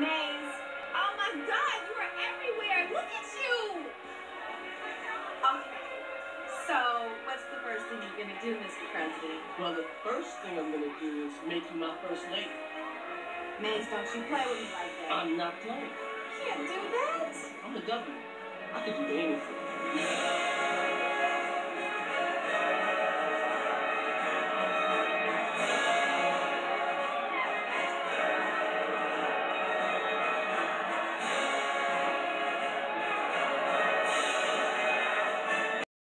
Mays. Oh my God, you are everywhere. Look at you. Okay. So, what's the first thing you're gonna do, Mr. President? Well, the first thing I'm gonna do is make you my first lady. Mays, don't you play with me like that. I'm not playing. You can't do that. I'm the governor. I can do anything.